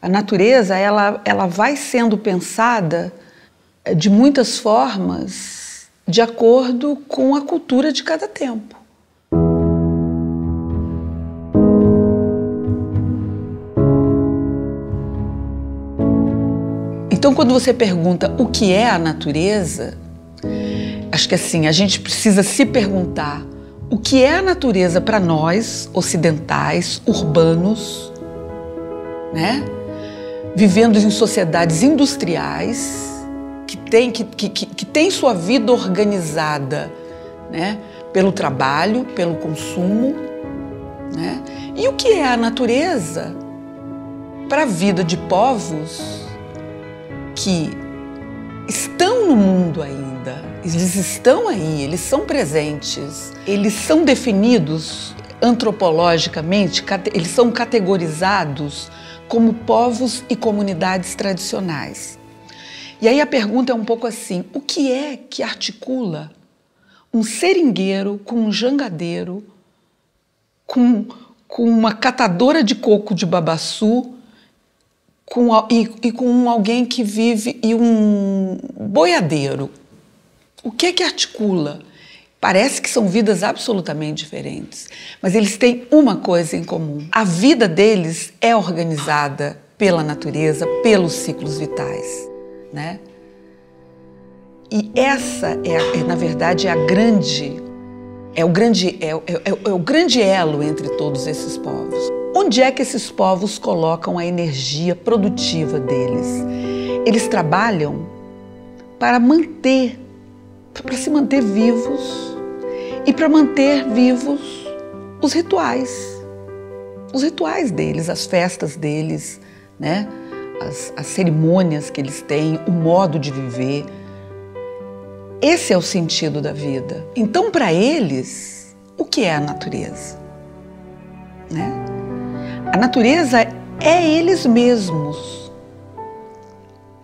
A natureza, ela, ela vai sendo pensada eh, de muitas formas de acordo com a cultura de cada tempo. Então, quando você pergunta o que é a natureza, acho que assim, a gente precisa se perguntar o que é a natureza para nós, ocidentais, urbanos, né? Vivendo em sociedades industriais, que têm que, que, que tem sua vida organizada né? pelo trabalho, pelo consumo. Né? E o que é a natureza para a vida de povos que estão no mundo ainda, eles estão aí, eles são presentes, eles são definidos antropologicamente, eles são categorizados como povos e comunidades tradicionais. E aí a pergunta é um pouco assim: o que é que articula um seringueiro com um jangadeiro, com, com uma catadora de coco de babaçu com, e, e com alguém que vive e um boiadeiro? O que é que articula? Parece que são vidas absolutamente diferentes, mas eles têm uma coisa em comum: a vida deles é organizada pela natureza, pelos ciclos vitais, né? E essa é, é na verdade, é a grande é o grande é, é, é o grande elo entre todos esses povos. Onde é que esses povos colocam a energia produtiva deles? Eles trabalham para manter, para se manter vivos e para manter vivos os rituais. Os rituais deles, as festas deles, né? as, as cerimônias que eles têm, o modo de viver. Esse é o sentido da vida. Então, para eles, o que é a natureza? Né? A natureza é eles mesmos.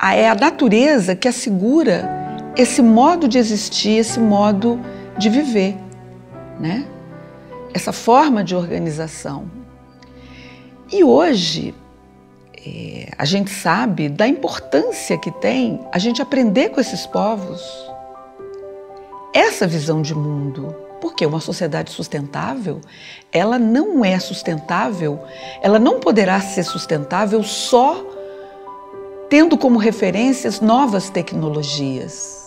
É a natureza que assegura esse modo de existir, esse modo de viver né? essa forma de organização. E hoje é, a gente sabe da importância que tem a gente aprender com esses povos essa visão de mundo. Porque uma sociedade sustentável, ela não é sustentável, ela não poderá ser sustentável só tendo como referências novas tecnologias